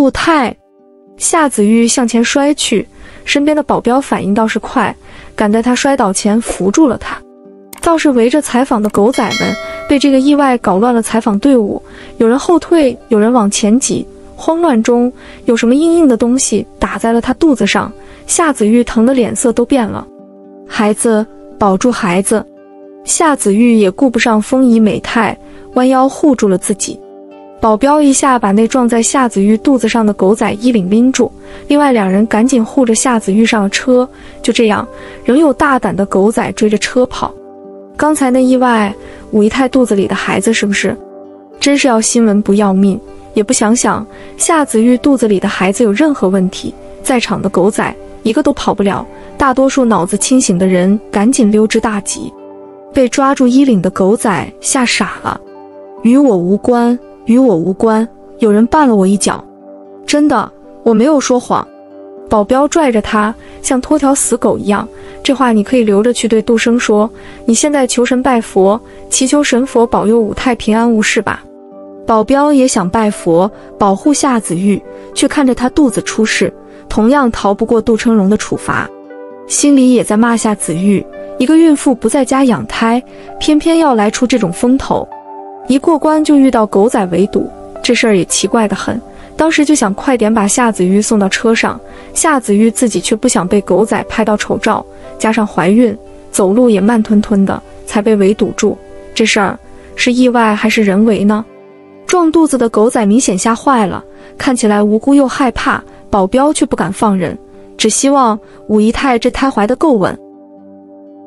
杜泰，夏子玉向前摔去，身边的保镖反应倒是快，赶在他摔倒前扶住了他。倒是围着采访的狗仔们被这个意外搞乱了采访队伍，有人后退，有人往前挤，慌乱中有什么硬硬的东西打在了他肚子上，夏子玉疼得脸色都变了。孩子，保住孩子！夏子玉也顾不上丰仪美态，弯腰护住了自己。保镖一下把那撞在夏子玉肚子上的狗仔衣领拎住，另外两人赶紧护着夏子玉上了车。就这样，仍有大胆的狗仔追着车跑。刚才那意外，武姨太肚子里的孩子是不是？真是要新闻不要命，也不想想夏子玉肚子里的孩子有任何问题。在场的狗仔一个都跑不了，大多数脑子清醒的人赶紧溜之大吉。被抓住衣领的狗仔吓傻了，与我无关，与我无关，有人绊了我一脚，真的，我没有说谎。保镖拽着他，像拖条死狗一样。这话你可以留着去对杜生说。你现在求神拜佛，祈求神佛保佑武太平安无事吧。保镖也想拜佛保护夏子玉，却看着他肚子出事，同样逃不过杜成荣的处罚，心里也在骂夏子玉。一个孕妇不在家养胎，偏偏要来出这种风头，一过关就遇到狗仔围堵，这事儿也奇怪的很。当时就想快点把夏子玉送到车上，夏子玉自己却不想被狗仔拍到丑照，加上怀孕，走路也慢吞吞的，才被围堵住。这事儿是意外还是人为呢？撞肚子的狗仔明显吓坏了，看起来无辜又害怕，保镖却不敢放人，只希望武姨太这胎怀的够稳。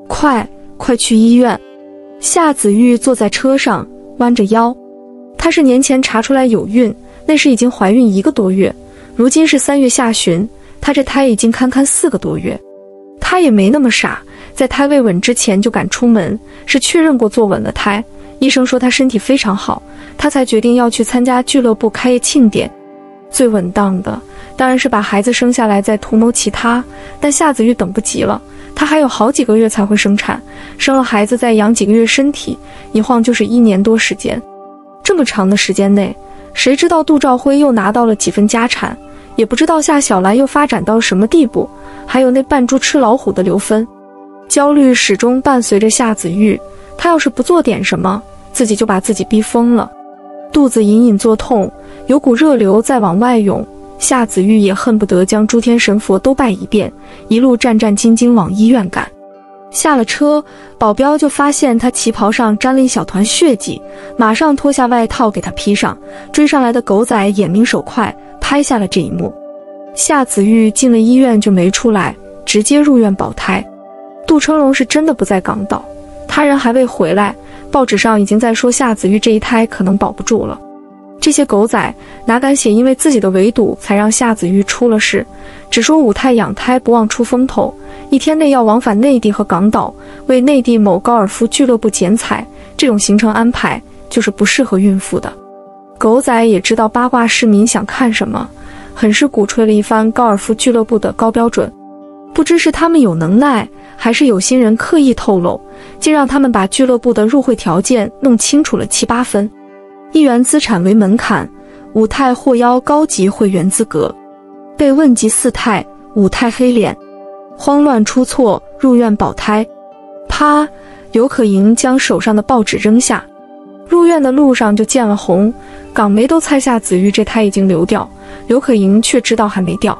快快去医院！夏子玉坐在车上，弯着腰，她是年前查出来有孕。那时已经怀孕一个多月，如今是三月下旬，她这胎已经堪堪四个多月。她也没那么傻，在胎未稳之前就敢出门，是确认过坐稳了胎。医生说她身体非常好，她才决定要去参加俱乐部开业庆典。最稳当的当然是把孩子生下来再图谋其他，但夏子玉等不及了，她还有好几个月才会生产，生了孩子再养几个月身体，一晃就是一年多时间。这么长的时间内。谁知道杜兆辉又拿到了几分家产，也不知道夏小兰又发展到什么地步，还有那扮猪吃老虎的刘芬，焦虑始终伴随着夏子玉。她要是不做点什么，自己就把自己逼疯了。肚子隐隐作痛，有股热流在往外涌。夏子玉也恨不得将诸天神佛都拜一遍，一路战战兢兢往医院赶。下了车，保镖就发现他旗袍上沾了一小团血迹，马上脱下外套给他披上。追上来的狗仔眼明手快，拍下了这一幕。夏子玉进了医院就没出来，直接入院保胎。杜成荣是真的不在港岛，他人还未回来，报纸上已经在说夏子玉这一胎可能保不住了。这些狗仔哪敢写因为自己的围堵才让夏子玉出了事，只说武泰养胎不忘出风头，一天内要往返内地和港岛，为内地某高尔夫俱乐部剪彩，这种行程安排就是不适合孕妇的。狗仔也知道八卦市民想看什么，很是鼓吹了一番高尔夫俱乐部的高标准。不知是他们有能耐，还是有心人刻意透露，竟让他们把俱乐部的入会条件弄清楚了七八分。亿元资产为门槛，五泰获邀高级会员资格。被问及四泰，五泰黑脸，慌乱出错，入院保胎。啪！刘可盈将手上的报纸扔下。入院的路上就见了红，港媒都猜下子玉这胎已经流掉，刘可盈却知道还没掉。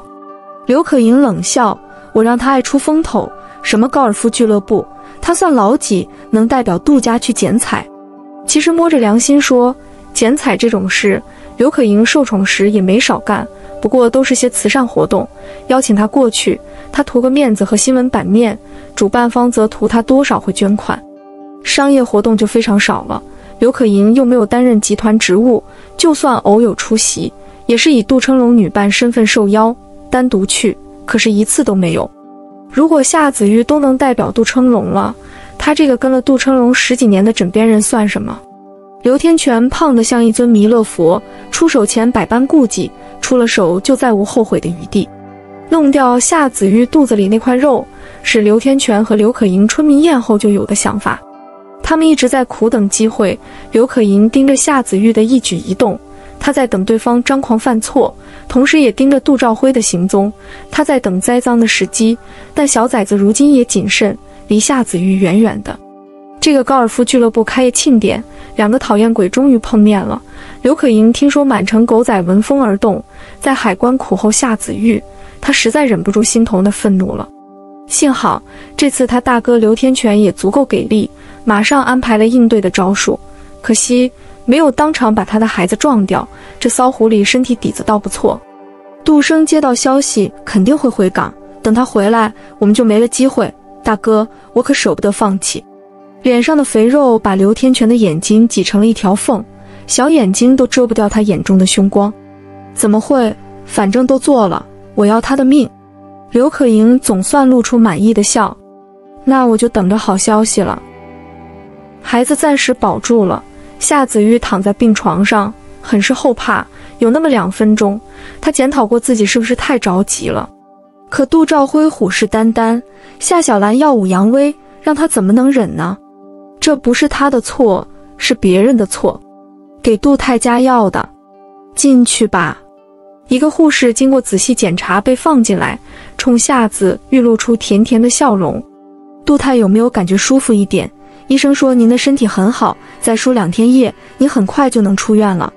刘可盈冷笑：“我让他爱出风头，什么高尔夫俱乐部，他算老几，能代表杜家去剪彩？其实摸着良心说。”剪彩这种事，刘可盈受宠时也没少干，不过都是些慈善活动，邀请他过去，他图个面子和新闻版面，主办方则图他多少会捐款。商业活动就非常少了，刘可盈又没有担任集团职务，就算偶有出席，也是以杜成龙女伴身份受邀，单独去，可是一次都没有。如果夏子玉都能代表杜成龙了，他这个跟了杜成龙十几年的枕边人算什么？刘天全胖得像一尊弥勒佛，出手前百般顾忌，出了手就再无后悔的余地。弄掉夏子玉肚子里那块肉，是刘天全和刘可盈春明宴后就有的想法。他们一直在苦等机会。刘可盈盯着夏子玉的一举一动，他在等对方张狂犯错，同时也盯着杜兆辉的行踪。他在等栽赃的时机，但小崽子如今也谨慎，离夏子玉远远的。这个高尔夫俱乐部开业庆典，两个讨厌鬼终于碰面了。刘可盈听说满城狗仔闻风而动，在海关苦候夏子玉，他实在忍不住心头的愤怒了。幸好这次他大哥刘天全也足够给力，马上安排了应对的招数。可惜。没有当场把他的孩子撞掉，这骚狐狸身体底子倒不错。杜生接到消息，肯定会回港。等他回来，我们就没了机会。大哥，我可舍不得放弃。脸上的肥肉把刘天全的眼睛挤成了一条缝，小眼睛都遮不掉他眼中的凶光。怎么会？反正都做了，我要他的命。刘可盈总算露出满意的笑。那我就等着好消息了。孩子暂时保住了。夏子玉躺在病床上，很是后怕。有那么两分钟，他检讨过自己是不是太着急了。可杜兆辉虎视眈眈，夏小兰耀武扬威，让他怎么能忍呢？这不是他的错，是别人的错。给杜太加药的，进去吧。一个护士经过仔细检查，被放进来，冲夏子玉露出甜甜的笑容。杜太有没有感觉舒服一点？医生说您的身体很好，再输两天液，你很快就能出院了。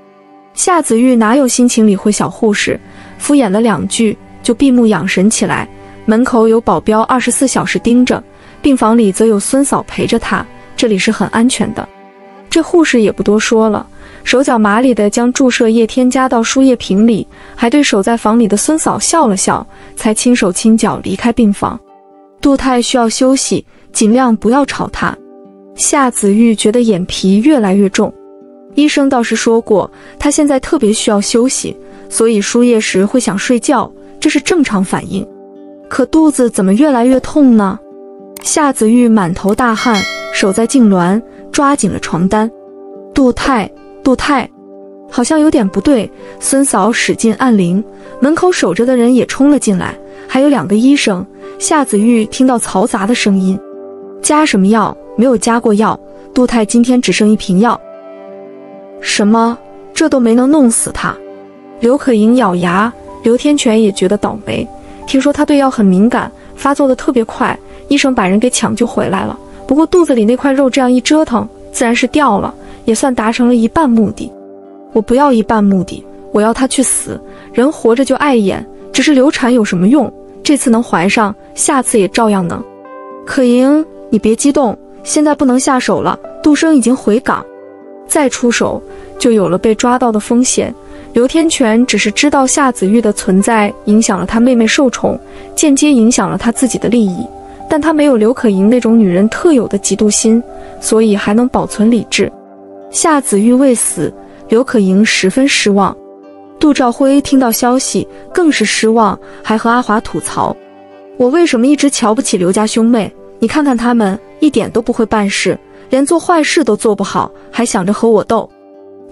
夏子玉哪有心情理会小护士，敷衍了两句就闭目养神起来。门口有保镖二十四小时盯着，病房里则有孙嫂陪着他，这里是很安全的。这护士也不多说了，手脚麻利地将注射液添加到输液瓶里，还对守在房里的孙嫂笑了笑，才轻手轻脚离开病房。杜太需要休息，尽量不要吵他。夏子玉觉得眼皮越来越重，医生倒是说过，他现在特别需要休息，所以输液时会想睡觉，这是正常反应。可肚子怎么越来越痛呢？夏子玉满头大汗，手在痉挛，抓紧了床单。杜太，杜太，好像有点不对。孙嫂使劲按铃，门口守着的人也冲了进来，还有两个医生。夏子玉听到嘈杂的声音，加什么药？没有加过药，杜太今天只剩一瓶药。什么？这都没能弄死他？刘可盈咬牙，刘天全也觉得倒霉。听说他对药很敏感，发作的特别快，医生把人给抢救回来了。不过肚子里那块肉这样一折腾，自然是掉了，也算达成了一半目的。我不要一半目的，我要他去死。人活着就碍眼，只是流产有什么用？这次能怀上，下次也照样能。可盈，你别激动。现在不能下手了，杜生已经回港，再出手就有了被抓到的风险。刘天全只是知道夏子玉的存在影响了他妹妹受宠，间接影响了他自己的利益，但他没有刘可盈那种女人特有的嫉妒心，所以还能保存理智。夏子玉未死，刘可盈十分失望。杜兆辉听到消息更是失望，还和阿华吐槽：“我为什么一直瞧不起刘家兄妹？你看看他们。”一点都不会办事，连做坏事都做不好，还想着和我斗。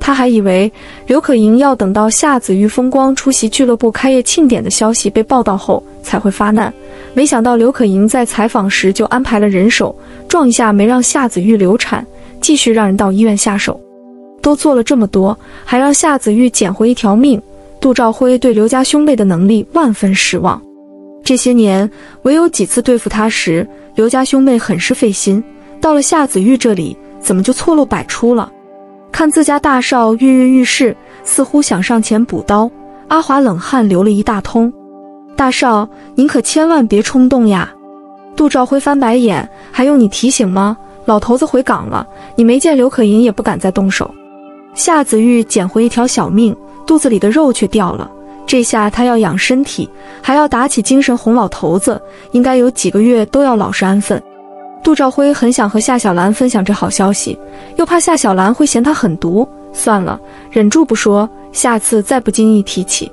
他还以为刘可盈要等到夏子玉风光出席俱乐部开业庆典的消息被报道后才会发难，没想到刘可盈在采访时就安排了人手，撞一下没让夏子玉流产，继续让人到医院下手。都做了这么多，还让夏子玉捡回一条命。杜兆辉对刘家兄妹的能力万分失望。这些年，唯有几次对付他时，刘家兄妹很是费心。到了夏子玉这里，怎么就错漏百出了？看自家大少跃跃欲试，似乎想上前补刀。阿华冷汗流了一大通。大少，您可千万别冲动呀！杜兆辉翻白眼，还用你提醒吗？老头子回港了，你没见刘可盈也不敢再动手。夏子玉捡回一条小命，肚子里的肉却掉了。这下他要养身体，还要打起精神哄老头子，应该有几个月都要老实安分。杜兆辉很想和夏小兰分享这好消息，又怕夏小兰会嫌他狠毒，算了，忍住不说，下次再不经意提起。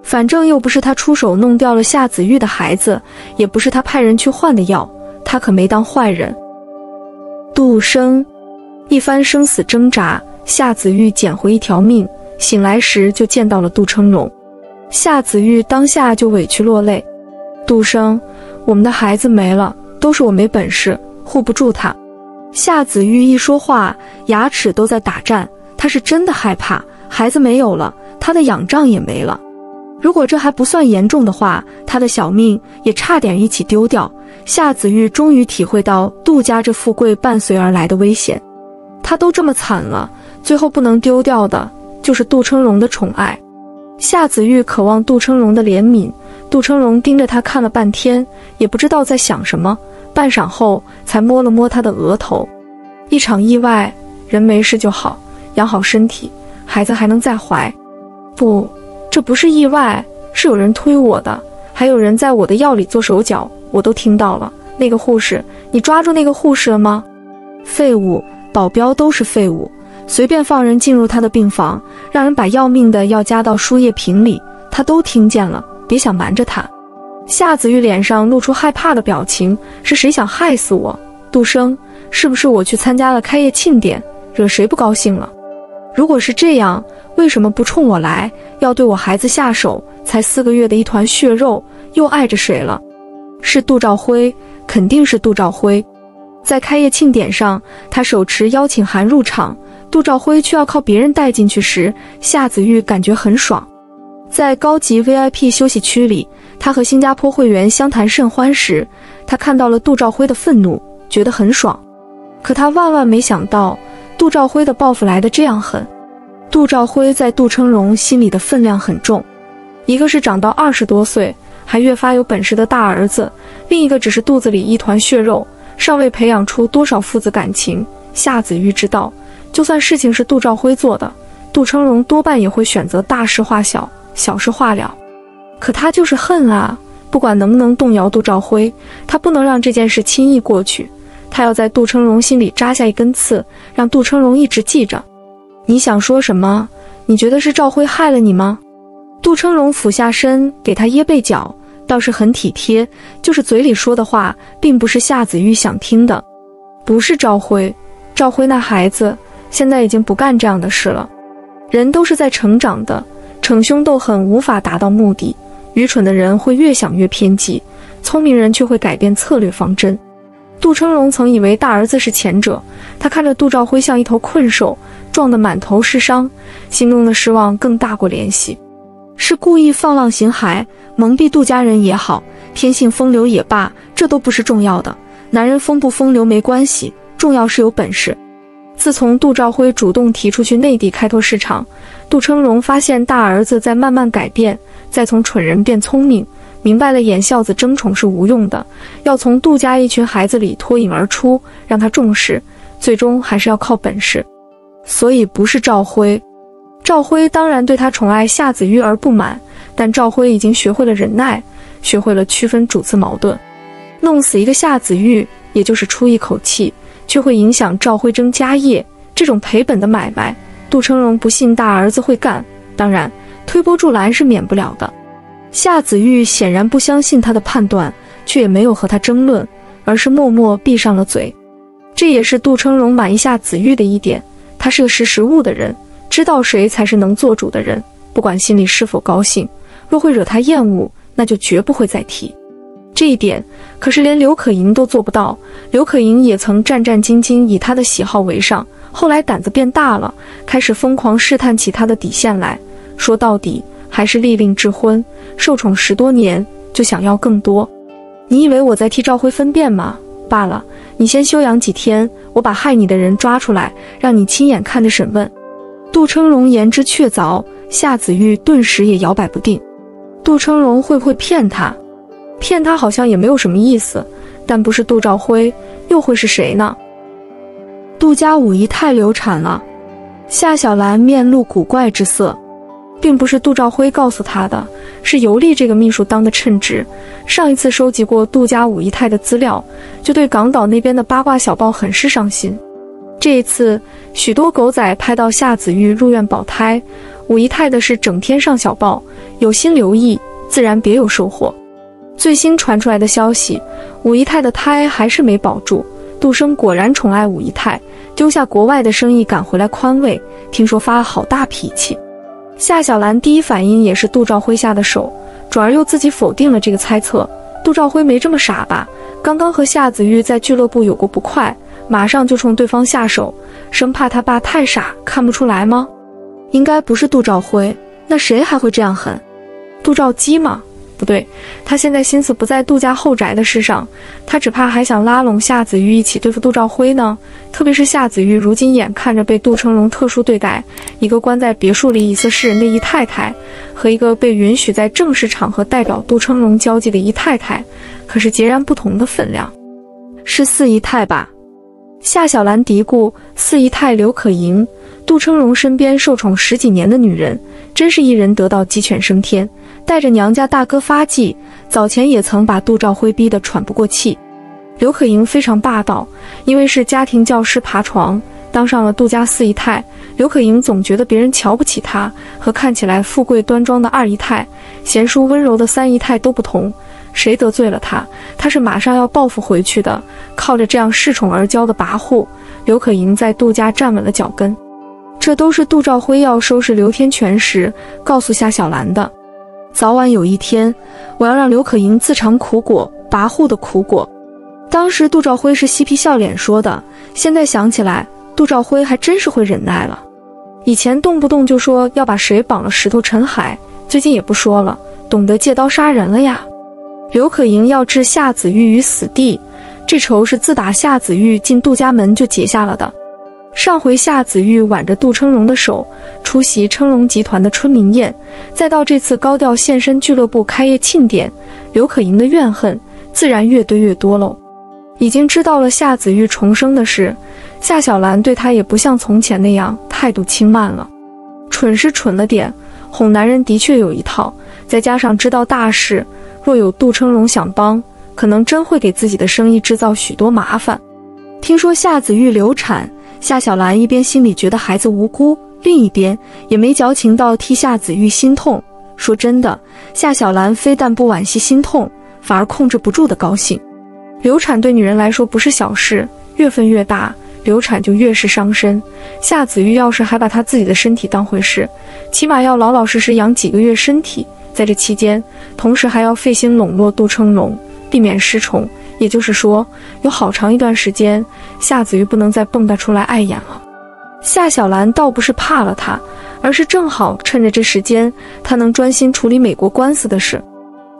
反正又不是他出手弄掉了夏子玉的孩子，也不是他派人去换的药，他可没当坏人。杜生一番生死挣扎，夏子玉捡回一条命，醒来时就见到了杜成荣。夏子玉当下就委屈落泪，杜生，我们的孩子没了，都是我没本事，护不住他。夏子玉一说话，牙齿都在打颤，他是真的害怕孩子没有了，他的仰仗也没了。如果这还不算严重的话，他的小命也差点一起丢掉。夏子玉终于体会到杜家这富贵伴随而来的危险。他都这么惨了，最后不能丢掉的就是杜春荣的宠爱。夏子玉渴望杜春荣的怜悯，杜成荣盯着他看了半天，也不知道在想什么。半晌后，才摸了摸他的额头。一场意外，人没事就好，养好身体，孩子还能再怀。不。这不是意外，是有人推我的，还有人在我的药里做手脚，我都听到了。那个护士，你抓住那个护士了吗？废物，保镖都是废物，随便放人进入他的病房，让人把要命的药加到输液瓶里，他都听见了。别想瞒着他。夏子玉脸上露出害怕的表情，是谁想害死我？杜生，是不是我去参加了开业庆典，惹谁不高兴了？如果是这样。为什么不冲我来，要对我孩子下手？才四个月的一团血肉，又碍着谁了？是杜兆辉，肯定是杜兆辉。在开业庆典上，他手持邀请函入场，杜兆辉却要靠别人带进去时，夏子玉感觉很爽。在高级 VIP 休息区里，他和新加坡会员相谈甚欢时，他看到了杜兆辉的愤怒，觉得很爽。可他万万没想到，杜兆辉的报复来得这样狠。杜兆辉在杜成荣心里的分量很重，一个是长到二十多岁还越发有本事的大儿子，另一个只是肚子里一团血肉，尚未培养出多少父子感情。夏子玉知道，就算事情是杜兆辉做的，杜成荣多半也会选择大事化小，小事化了。可他就是恨啊！不管能不能动摇杜兆辉，他不能让这件事轻易过去，他要在杜成荣心里扎下一根刺，让杜成荣一直记着。你想说什么？你觉得是赵辉害了你吗？杜成荣俯下身给他掖被角，倒是很体贴。就是嘴里说的话，并不是夏子玉想听的。不是赵辉，赵辉那孩子现在已经不干这样的事了。人都是在成长的，逞凶斗狠无法达到目的。愚蠢的人会越想越偏激，聪明人却会改变策略方针。杜成荣曾以为大儿子是前者，他看着杜兆辉像一头困兽，撞得满头是伤，心中的失望更大过怜惜。是故意放浪形骸，蒙蔽杜家人也好，天性风流也罢，这都不是重要的。男人风不风流没关系，重要是有本事。自从杜兆辉主动提出去内地开拓市场，杜成荣发现大儿子在慢慢改变，在从蠢人变聪明。明白了，演孝子争宠是无用的，要从杜家一群孩子里脱颖而出，让他重视，最终还是要靠本事。所以不是赵辉，赵辉当然对他宠爱夏子玉而不满，但赵辉已经学会了忍耐，学会了区分主次矛盾。弄死一个夏子玉，也就是出一口气，却会影响赵辉争家业，这种赔本的买卖，杜成荣不信大儿子会干，当然推波助澜是免不了的。夏子玉显然不相信他的判断，却也没有和他争论，而是默默闭上了嘴。这也是杜成荣满意夏子玉的一点，他是个识时务的人，知道谁才是能做主的人。不管心里是否高兴，若会惹他厌恶，那就绝不会再提。这一点可是连刘可盈都做不到。刘可盈也曾战战兢兢以他的喜好为上，后来胆子变大了，开始疯狂试探起他的底线来。说到底。还是利令智昏，受宠十多年就想要更多。你以为我在替赵辉分辨吗？罢了，你先休养几天，我把害你的人抓出来，让你亲眼看着审问。杜成荣言之确凿，夏子玉顿时也摇摆不定。杜成荣会不会骗他？骗他好像也没有什么意思，但不是杜兆辉，又会是谁呢？杜家五姨太流产了，夏小兰面露古怪之色。并不是杜兆辉告诉她的，是尤丽这个秘书当的称职。上一次收集过杜家五姨太的资料，就对港岛那边的八卦小报很是上心。这一次，许多狗仔拍到夏子玉入院保胎，五姨太的事整天上小报，有心留意，自然别有收获。最新传出来的消息，五姨太的胎还是没保住。杜生果然宠爱五姨太，丢下国外的生意赶回来宽慰，听说发了好大脾气。夏小兰第一反应也是杜兆辉下的手，转而又自己否定了这个猜测。杜兆辉没这么傻吧？刚刚和夏子玉在俱乐部有过不快，马上就冲对方下手，生怕他爸太傻看不出来吗？应该不是杜兆辉，那谁还会这样狠？杜兆基吗？不对，他现在心思不在杜家后宅的事上，他只怕还想拉拢夏子玉一起对付杜兆辉呢。特别是夏子玉如今眼看着被杜成荣特殊对待，一个关在别墅里以色侍人的姨太太，和一个被允许在正式场合代表杜成荣交际的姨太太，可是截然不同的分量。是四姨太吧？夏小兰嘀咕。四姨太刘可盈，杜成荣身边受宠十几年的女人，真是一人得道鸡犬升天。带着娘家大哥发迹，早前也曾把杜兆辉逼得喘不过气。刘可盈非常霸道，因为是家庭教师爬床，当上了杜家四姨太。刘可盈总觉得别人瞧不起她，和看起来富贵端庄的二姨太、贤淑温柔的三姨太都不同。谁得罪了她，她是马上要报复回去的。靠着这样恃宠而骄的跋扈，刘可盈在杜家站稳了脚跟。这都是杜兆辉要收拾刘天全时告诉夏小兰的。早晚有一天，我要让刘可盈自尝苦果，跋扈的苦果。当时杜兆辉是嬉皮笑脸说的，现在想起来，杜兆辉还真是会忍耐了。以前动不动就说要把谁绑了石头沉海，最近也不说了，懂得借刀杀人了呀。刘可盈要置夏子玉于死地，这仇是自打夏子玉进杜家门就结下了的。上回夏子玉挽着杜称荣的手出席称荣集团的春茗宴，再到这次高调现身俱乐部开业庆典，刘可盈的怨恨自然越堆越多喽。已经知道了夏子玉重生的事，夏小兰对他也不像从前那样态度轻慢了。蠢是蠢了点，哄男人的确有一套，再加上知道大事，若有杜称荣想帮，可能真会给自己的生意制造许多麻烦。听说夏子玉流产。夏小兰一边心里觉得孩子无辜，另一边也没矫情到替夏子玉心痛。说真的，夏小兰非但不惋惜心痛，反而控制不住的高兴。流产对女人来说不是小事，月份越大，流产就越是伤身。夏子玉要是还把她自己的身体当回事，起码要老老实实养几个月身体，在这期间，同时还要费心笼络杜成龙，避免失宠。也就是说，有好长一段时间，夏子瑜不能再蹦跶出来碍眼了。夏小兰倒不是怕了他，而是正好趁着这时间，他能专心处理美国官司的事，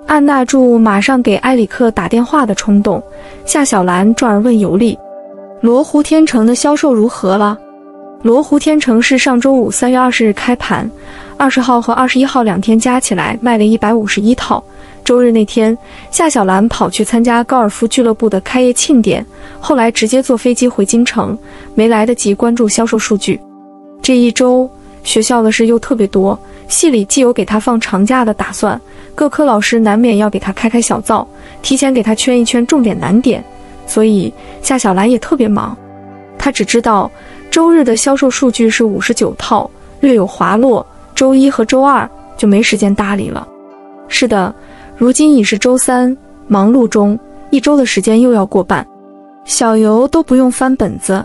按捺住马上给埃里克打电话的冲动。夏小兰转而问尤利：“罗湖天成的销售如何了？”罗湖天成是上周五三月二十日开盘，二十号和二十一号两天加起来卖了一百五十一套。周日那天，夏小兰跑去参加高尔夫俱乐部的开业庆典，后来直接坐飞机回京城，没来得及关注销售数据。这一周学校的事又特别多，系里既有给他放长假的打算，各科老师难免要给他开开小灶，提前给他圈一圈重点难点，所以夏小兰也特别忙。他只知道周日的销售数据是五十九套，略有滑落，周一和周二就没时间搭理了。是的。如今已是周三，忙碌中，一周的时间又要过半，小游都不用翻本子。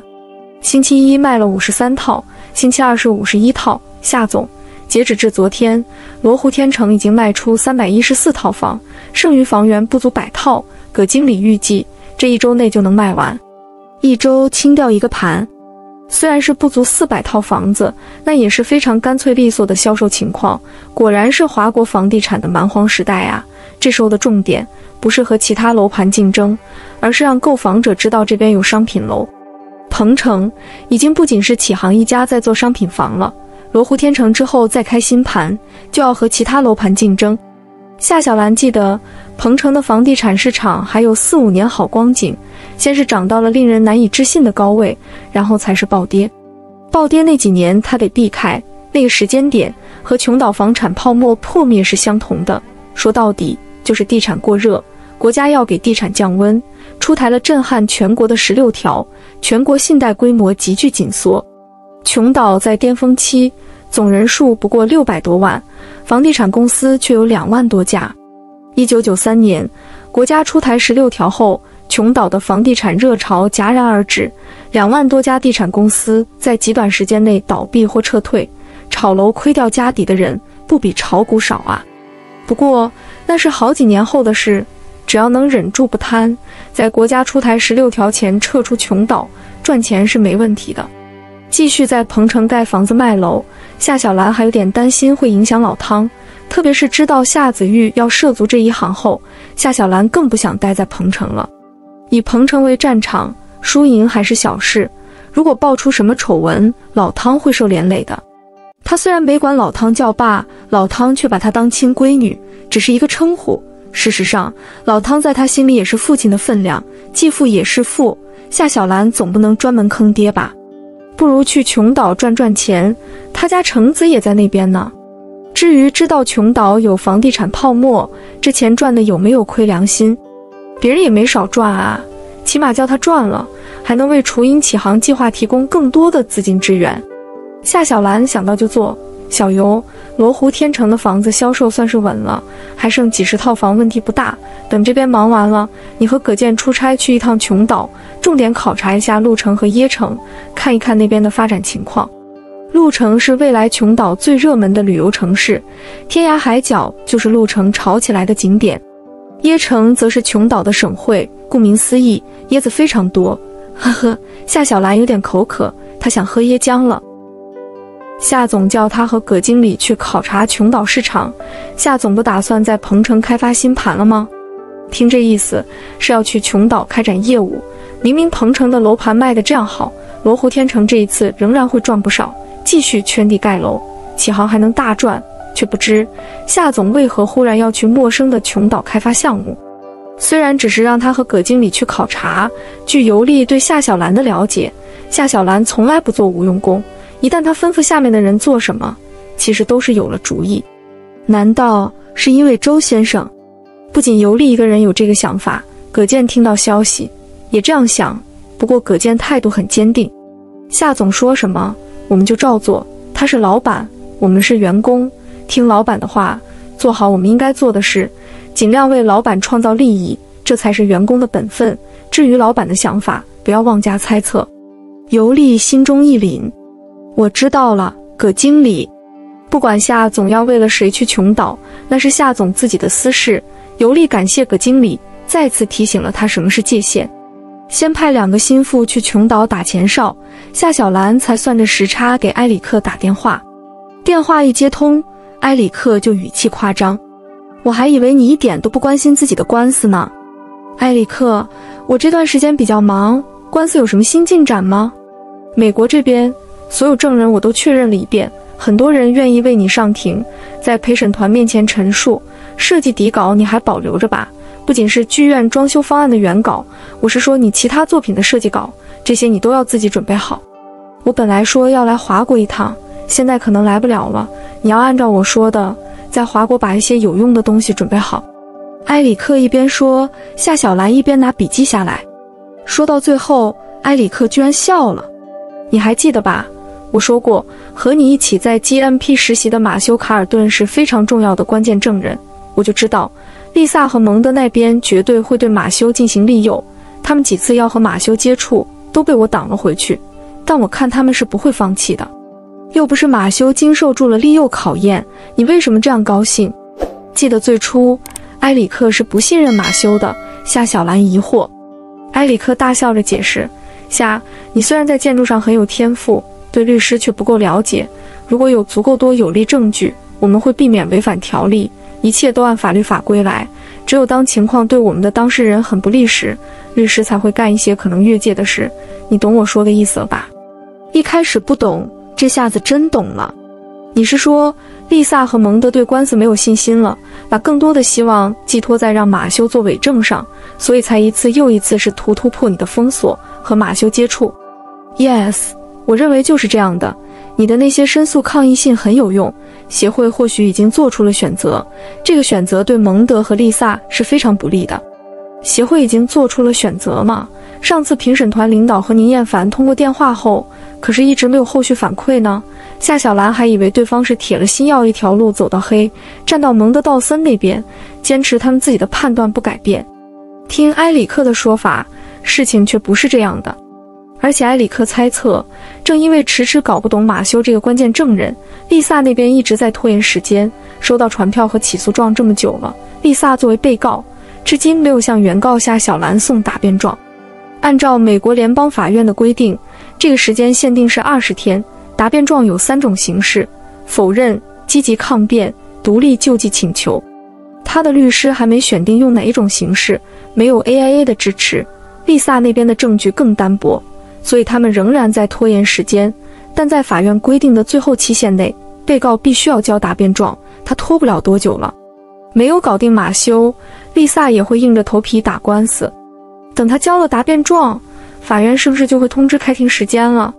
星期一卖了五十三套，星期二是五十一套。夏总，截止至昨天，罗湖天城已经卖出三百一十四套房，剩余房源不足百套。葛经理预计这一周内就能卖完，一周清掉一个盘。虽然是不足四百套房子，那也是非常干脆利索的销售情况。果然是华国房地产的蛮荒时代啊！这时候的重点不是和其他楼盘竞争，而是让购房者知道这边有商品楼。鹏城已经不仅是启航一家在做商品房了，罗湖天成之后再开新盘，就要和其他楼盘竞争。夏小兰记得，鹏城的房地产市场还有四五年好光景，先是涨到了令人难以置信的高位，然后才是暴跌。暴跌那几年他得避开，那个时间点和琼岛房产泡沫破灭是相同的。说到底。就是地产过热，国家要给地产降温，出台了震撼全国的十六条，全国信贷规模急剧紧缩。琼岛在巅峰期总人数不过六百多万，房地产公司却有两万多家。一九九三年，国家出台十六条后，琼岛的房地产热潮戛然而止，两万多家地产公司在极短时间内倒闭或撤退，炒楼亏掉家底的人不比炒股少啊。不过。那是好几年后的事，只要能忍住不贪，在国家出台十六条前撤出琼岛，赚钱是没问题的。继续在彭城盖房子卖楼。夏小兰还有点担心会影响老汤，特别是知道夏子玉要涉足这一行后，夏小兰更不想待在彭城了。以彭城为战场，输赢还是小事。如果爆出什么丑闻，老汤会受连累的。他虽然没管老汤叫爸，老汤却把他当亲闺女，只是一个称呼。事实上，老汤在他心里也是父亲的分量，继父也是父。夏小兰总不能专门坑爹吧？不如去琼岛赚赚钱，他家橙子也在那边呢。至于知道琼岛有房地产泡沫，这钱赚的有没有亏良心？别人也没少赚啊，起码叫他赚了，还能为雏鹰起航计划提供更多的资金支援。夏小兰想到就做。小游，罗湖天成的房子销售算是稳了，还剩几十套房，问题不大。等这边忙完了，你和葛健出差去一趟琼岛，重点考察一下鹿城和椰城，看一看那边的发展情况。鹿城是未来琼岛最热门的旅游城市，天涯海角就是鹿城炒起来的景点。椰城则是琼岛的省会，顾名思义，椰子非常多。呵呵，夏小兰有点口渴，她想喝椰浆了。夏总叫他和葛经理去考察琼岛市场。夏总不打算在彭城开发新盘了吗？听这意思是要去琼岛开展业务。明明彭城的楼盘卖得这样好，罗湖天成这一次仍然会赚不少，继续圈地盖楼，启航还能大赚。却不知夏总为何忽然要去陌生的琼岛开发项目。虽然只是让他和葛经理去考察，据尤丽对夏小兰的了解，夏小兰从来不做无用功。一旦他吩咐下面的人做什么，其实都是有了主意。难道是因为周先生？不仅尤利一个人有这个想法，葛健听到消息也这样想。不过葛健态度很坚定，夏总说什么我们就照做。他是老板，我们是员工，听老板的话，做好我们应该做的事，尽量为老板创造利益，这才是员工的本分。至于老板的想法，不要妄加猜测。尤利心中一凛。我知道了，葛经理。不管夏总要为了谁去琼岛，那是夏总自己的私事。尤利感谢葛经理，再次提醒了他什么是界限。先派两个心腹去琼岛打前哨，夏小兰才算着时差给埃里克打电话。电话一接通，埃里克就语气夸张：“我还以为你一点都不关心自己的官司呢。”埃里克，我这段时间比较忙，官司有什么新进展吗？美国这边。所有证人我都确认了一遍，很多人愿意为你上庭，在陪审团面前陈述。设计底稿你还保留着吧？不仅是剧院装修方案的原稿，我是说你其他作品的设计稿，这些你都要自己准备好。我本来说要来华国一趟，现在可能来不了了。你要按照我说的，在华国把一些有用的东西准备好。埃里克一边说，夏小兰一边拿笔记下来。说到最后，埃里克居然笑了。你还记得吧？我说过，和你一起在 GMP 实习的马修·卡尔顿是非常重要的关键证人。我就知道，丽萨和蒙德那边绝对会对马修进行利诱。他们几次要和马修接触，都被我挡了回去。但我看他们是不会放弃的。又不是马修经受住了利诱考验，你为什么这样高兴？记得最初，埃里克是不信任马修的。夏小兰疑惑，埃里克大笑着解释：“夏，你虽然在建筑上很有天赋。”对律师却不够了解。如果有足够多有力证据，我们会避免违反条例，一切都按法律法规来。只有当情况对我们的当事人很不利时，律师才会干一些可能越界的事。你懂我说的意思了吧？一开始不懂，这下子真懂了。你是说丽萨和蒙德对官司没有信心了，把更多的希望寄托在让马修做伪证上，所以才一次又一次试图突破你的封锁和马修接触？Yes。我认为就是这样的，你的那些申诉抗议信很有用。协会或许已经做出了选择，这个选择对蒙德和丽萨是非常不利的。协会已经做出了选择吗？上次评审团领导和宁艳凡通过电话后，可是一直没有后续反馈呢。夏小兰还以为对方是铁了心要一条路走到黑，站到蒙德道森那边，坚持他们自己的判断不改变。听埃里克的说法，事情却不是这样的。而且埃里克猜测，正因为迟迟搞不懂马修这个关键证人，丽萨那边一直在拖延时间。收到传票和起诉状这么久了，丽萨作为被告，至今没有向原告夏小兰送答辩状。按照美国联邦法院的规定，这个时间限定是二十天。答辩状有三种形式：否认、积极抗辩、独立救济请求。他的律师还没选定用哪一种形式，没有 AIA 的支持，丽萨那边的证据更单薄，所以他们仍然在拖延时间。但在法院规定的最后期限内，被告必须要交答辩状，他拖不了多久了。没有搞定马修，丽萨也会硬着头皮打官司。等他交了答辩状，法院是不是就会通知开庭时间了？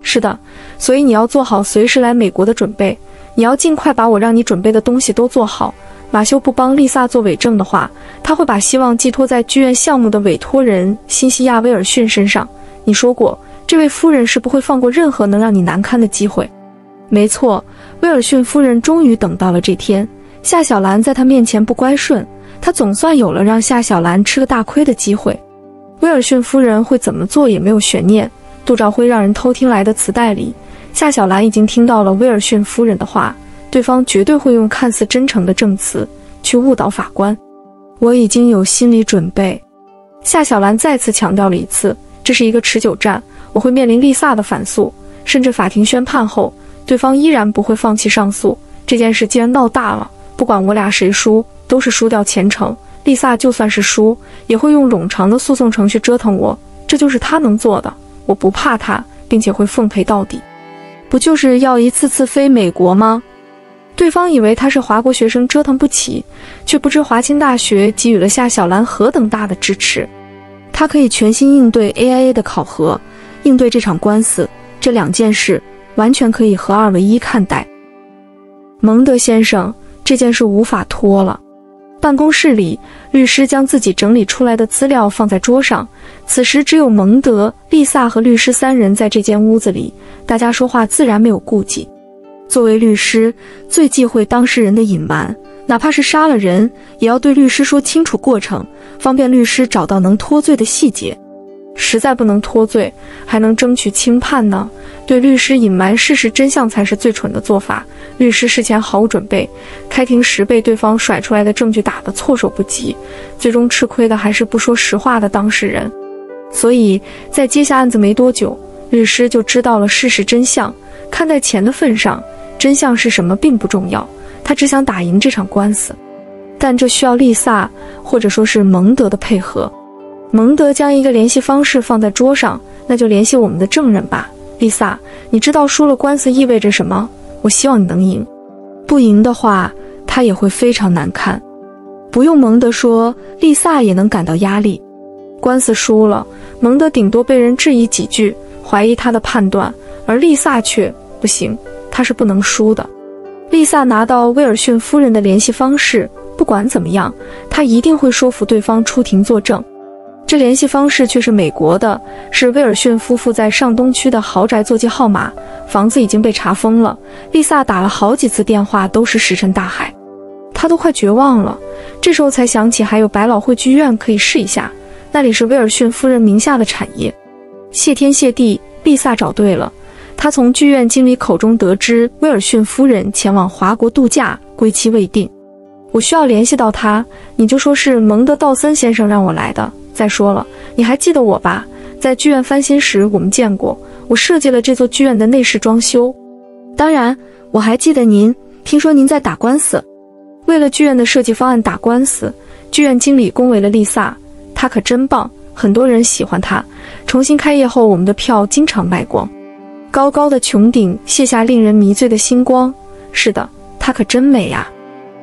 是的，所以你要做好随时来美国的准备，你要尽快把我让你准备的东西都做好。马修不帮丽萨做伪证的话，他会把希望寄托在剧院项目的委托人辛西亚·威尔逊身上。你说过，这位夫人是不会放过任何能让你难堪的机会。没错，威尔逊夫人终于等到了这天。夏小兰在他面前不乖顺，他总算有了让夏小兰吃个大亏的机会。威尔逊夫人会怎么做也没有悬念。杜兆辉让人偷听来的磁带里，夏小兰已经听到了威尔逊夫人的话。对方绝对会用看似真诚的证词去误导法官。我已经有心理准备。夏小兰再次强调了一次，这是一个持久战，我会面临丽萨的反诉，甚至法庭宣判后，对方依然不会放弃上诉。这件事既然闹大了，不管我俩谁输，都是输掉前程。丽萨就算是输，也会用冗长的诉讼程序折腾我，这就是他能做的。我不怕他，并且会奉陪到底。不就是要一次次飞美国吗？对方以为他是华国学生，折腾不起，却不知华清大学给予了夏小兰何等大的支持。他可以全心应对 AIA 的考核，应对这场官司，这两件事完全可以合二为一看待。蒙德先生，这件事无法拖了。办公室里，律师将自己整理出来的资料放在桌上。此时只有蒙德、丽萨和律师三人在这间屋子里，大家说话自然没有顾忌。作为律师，最忌讳当事人的隐瞒，哪怕是杀了人，也要对律师说清楚过程，方便律师找到能脱罪的细节。实在不能脱罪，还能争取轻判呢。对律师隐瞒事实真相才是最蠢的做法。律师事前毫无准备，开庭时被对方甩出来的证据打得措手不及，最终吃亏的还是不说实话的当事人。所以在接下案子没多久，律师就知道了事实真相。看在钱的份上。真相是什么并不重要，他只想打赢这场官司，但这需要丽萨或者说是蒙德的配合。蒙德将一个联系方式放在桌上，那就联系我们的证人吧。丽萨，你知道输了官司意味着什么？我希望你能赢，不赢的话，他也会非常难堪。不用蒙德说，丽萨也能感到压力。官司输了，蒙德顶多被人质疑几句，怀疑他的判断，而丽萨却不行。他是不能输的。丽萨拿到威尔逊夫人的联系方式，不管怎么样，她一定会说服对方出庭作证。这联系方式却是美国的，是威尔逊夫妇在上东区的豪宅座机号码。房子已经被查封了。丽萨打了好几次电话，都是石沉大海。她都快绝望了。这时候才想起还有百老汇剧院可以试一下，那里是威尔逊夫人名下的产业。谢天谢地，丽萨找对了。她从剧院经理口中得知，威尔逊夫人前往华国度假，归期未定。我需要联系到他，你就说是蒙德道森先生让我来的。再说了，你还记得我吧？在剧院翻新时我们见过，我设计了这座剧院的内饰装修。当然，我还记得您。听说您在打官司，为了剧院的设计方案打官司。剧院经理恭维了丽萨，她可真棒，很多人喜欢她。重新开业后，我们的票经常卖光。高高的穹顶卸下令人迷醉的星光。是的，她可真美呀！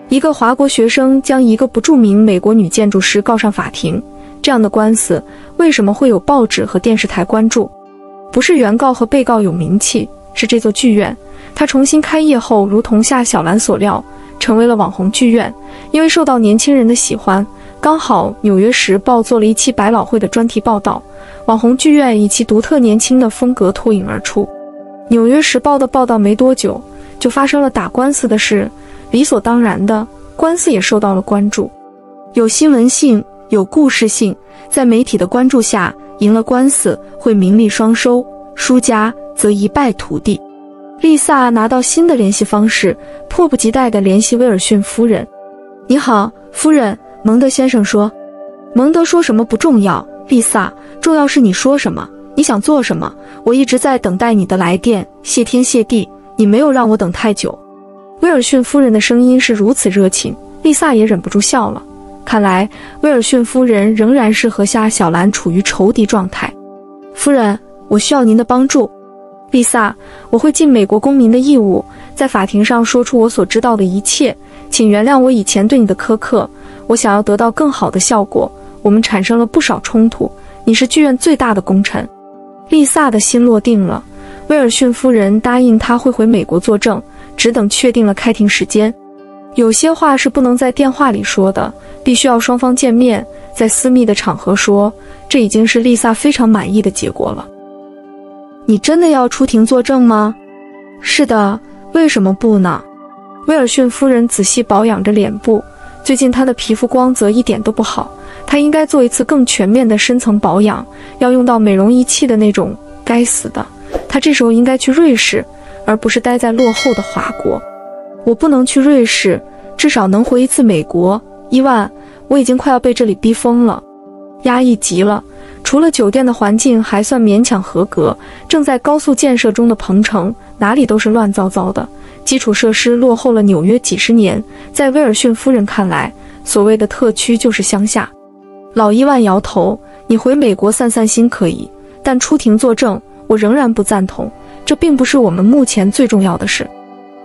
一个华国学生将一个不著名美国女建筑师告上法庭，这样的官司为什么会有报纸和电视台关注？不是原告和被告有名气，是这座剧院。它重新开业后，如同夏小兰所料，成为了网红剧院。因为受到年轻人的喜欢，刚好《纽约时报》做了一期百老汇的专题报道，网红剧院以其独特年轻的风格脱颖而出。《纽约时报》的报道没多久，就发生了打官司的事，理所当然的，官司也受到了关注，有新闻性，有故事性，在媒体的关注下，赢了官司会名利双收，输家则一败涂地。丽萨拿到新的联系方式，迫不及待地联系威尔逊夫人。你好，夫人，蒙德先生说。蒙德说什么不重要，丽萨，重要是你说什么。你想做什么？我一直在等待你的来电。谢天谢地，你没有让我等太久。威尔逊夫人的声音是如此热情，丽萨也忍不住笑了。看来威尔逊夫人仍然是和夏小兰处于仇敌状态。夫人，我需要您的帮助。丽萨，我会尽美国公民的义务，在法庭上说出我所知道的一切。请原谅我以前对你的苛刻。我想要得到更好的效果，我们产生了不少冲突。你是剧院最大的功臣。丽萨的心落定了。威尔逊夫人答应她会回美国作证，只等确定了开庭时间。有些话是不能在电话里说的，必须要双方见面，在私密的场合说。这已经是丽萨非常满意的结果了。你真的要出庭作证吗？是的，为什么不呢？威尔逊夫人仔细保养着脸部，最近她的皮肤光泽一点都不好。她应该做一次更全面的深层保养，要用到美容仪器的那种。该死的，她这时候应该去瑞士，而不是待在落后的华国。我不能去瑞士，至少能回一次美国。伊万，我已经快要被这里逼疯了，压抑极了。除了酒店的环境还算勉强合格，正在高速建设中的彭城哪里都是乱糟糟的，基础设施落后了纽约几十年。在威尔逊夫人看来，所谓的特区就是乡下。老伊万摇头：“你回美国散散心可以，但出庭作证，我仍然不赞同。这并不是我们目前最重要的事。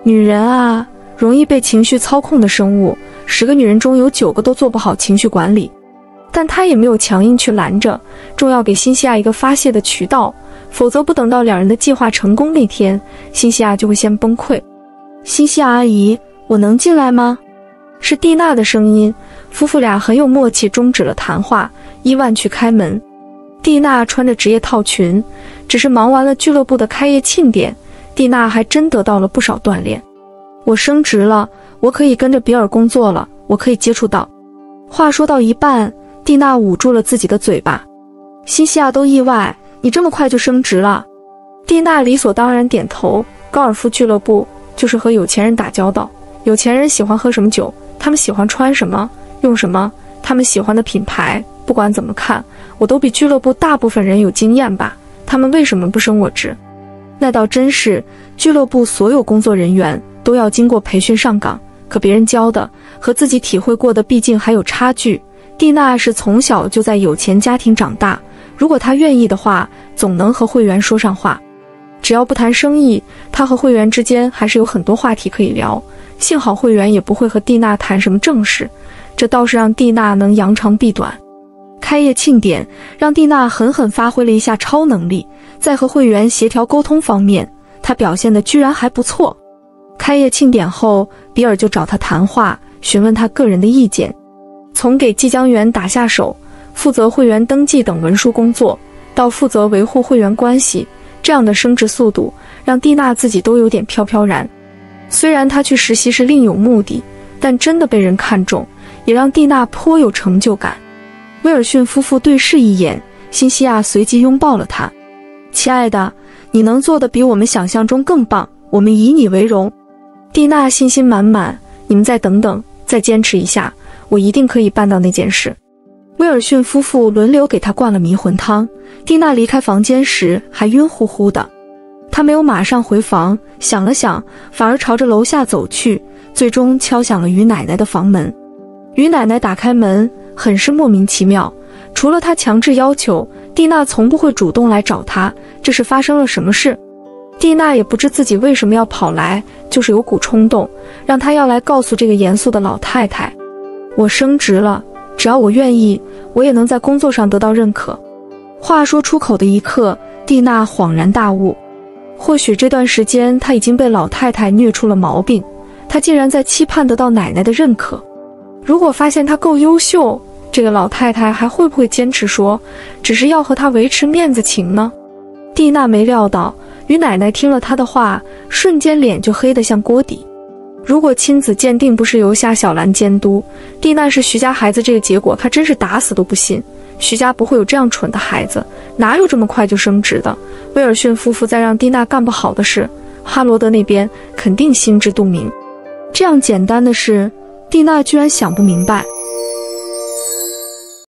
女人啊，容易被情绪操控的生物，十个女人中有九个都做不好情绪管理。但他也没有强硬去拦着，重要给辛西娅一个发泄的渠道，否则不等到两人的计划成功那天，辛西娅就会先崩溃。辛西娅阿姨，我能进来吗？是蒂娜的声音。”夫妇俩很有默契，终止了谈话。伊万去开门，蒂娜穿着职业套裙，只是忙完了俱乐部的开业庆典，蒂娜还真得到了不少锻炼。我升职了，我可以跟着比尔工作了，我可以接触到。话说到一半，蒂娜捂住了自己的嘴巴。西西亚都意外，你这么快就升职了？蒂娜理所当然点头。高尔夫俱乐部就是和有钱人打交道，有钱人喜欢喝什么酒，他们喜欢穿什么。用什么？他们喜欢的品牌，不管怎么看，我都比俱乐部大部分人有经验吧？他们为什么不升我职？那倒真是，俱乐部所有工作人员都要经过培训上岗，可别人教的和自己体会过的毕竟还有差距。蒂娜是从小就在有钱家庭长大，如果她愿意的话，总能和会员说上话。只要不谈生意，她和会员之间还是有很多话题可以聊。幸好会员也不会和蒂娜谈什么正事。这倒是让蒂娜能扬长避短。开业庆典让蒂娜狠狠发挥了一下超能力，在和会员协调沟通方面，他表现的居然还不错。开业庆典后，比尔就找他谈话，询问他个人的意见。从给即将员打下手，负责会员登记等文书工作，到负责维护会员关系，这样的升职速度让蒂娜自己都有点飘飘然。虽然他去实习是另有目的，但真的被人看中。也让蒂娜颇有成就感。威尔逊夫妇对视一眼，辛西娅随即拥抱了他。亲爱的，你能做的比我们想象中更棒，我们以你为荣。蒂娜信心满满。你们再等等，再坚持一下，我一定可以办到那件事。威尔逊夫妇轮流给他灌了迷魂汤。蒂娜离开房间时还晕乎乎的，她没有马上回房，想了想，反而朝着楼下走去，最终敲响了于奶奶的房门。于奶奶打开门，很是莫名其妙。除了她强制要求，蒂娜从不会主动来找她。这是发生了什么事？蒂娜也不知自己为什么要跑来，就是有股冲动，让她要来告诉这个严肃的老太太：“我升职了，只要我愿意，我也能在工作上得到认可。”话说出口的一刻，蒂娜恍然大悟：或许这段时间她已经被老太太虐出了毛病，她竟然在期盼得到奶奶的认可。如果发现她够优秀，这个老太太还会不会坚持说，只是要和他维持面子情呢？蒂娜没料到，于奶奶听了她的话，瞬间脸就黑得像锅底。如果亲子鉴定不是由夏小兰监督，蒂娜是徐家孩子，这个结果她真是打死都不信。徐家不会有这样蠢的孩子，哪有这么快就升职的？威尔逊夫妇在让蒂娜干不好的事，哈罗德那边肯定心知肚明。这样简单的事。蒂娜居然想不明白。